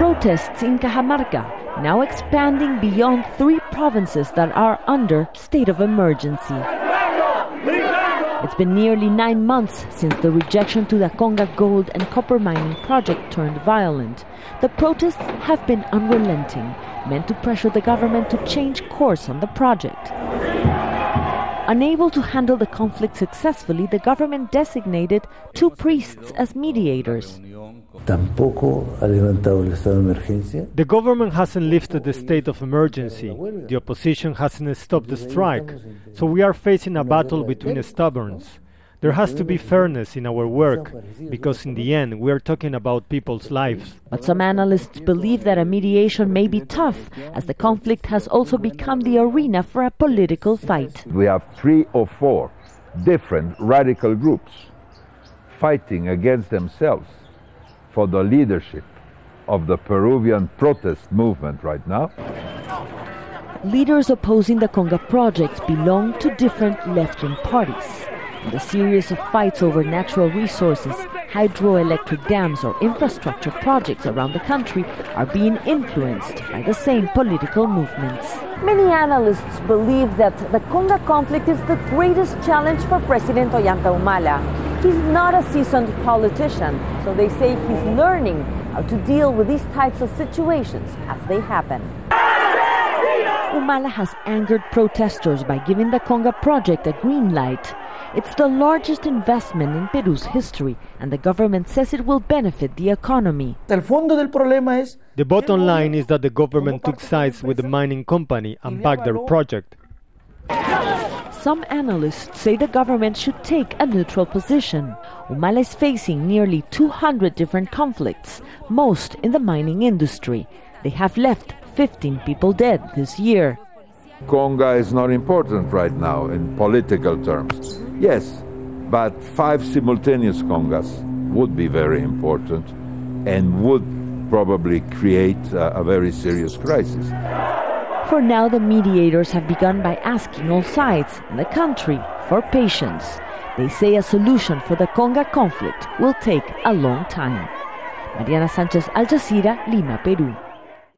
Protests in Cajamarca now expanding beyond three provinces that are under state of emergency. It's been nearly nine months since the rejection to the Conga gold and copper mining project turned violent. The protests have been unrelenting, meant to pressure the government to change course on the project. Unable to handle the conflict successfully, the government designated two priests as mediators. The government hasn't lifted the state of emergency. The opposition hasn't stopped the strike. So we are facing a battle between stubborns. There has to be fairness in our work, because in the end we are talking about people's lives. But some analysts believe that a mediation may be tough, as the conflict has also become the arena for a political fight. We have three or four different radical groups fighting against themselves for the leadership of the Peruvian protest movement right now. Leaders opposing the Conga project belong to different left-wing parties. The series of fights over natural resources, hydroelectric dams, or infrastructure projects around the country are being influenced by the same political movements. Many analysts believe that the Conga conflict is the greatest challenge for President Ollanta Humala. He's not a seasoned politician, so they say he's learning how to deal with these types of situations as they happen. Humala has angered protesters by giving the Conga project a green light. It's the largest investment in Peru's history, and the government says it will benefit the economy. The bottom line is that the government took sides with the mining company and backed their project. Some analysts say the government should take a neutral position. Humala is facing nearly 200 different conflicts, most in the mining industry. They have left 15 people dead this year. Conga is not important right now in political terms. Yes, but five simultaneous Congas would be very important and would probably create a, a very serious crisis. For now, the mediators have begun by asking all sides in the country for patience. They say a solution for the Conga conflict will take a long time. Mariana Sanchez, Al Jazeera, Lima, Peru.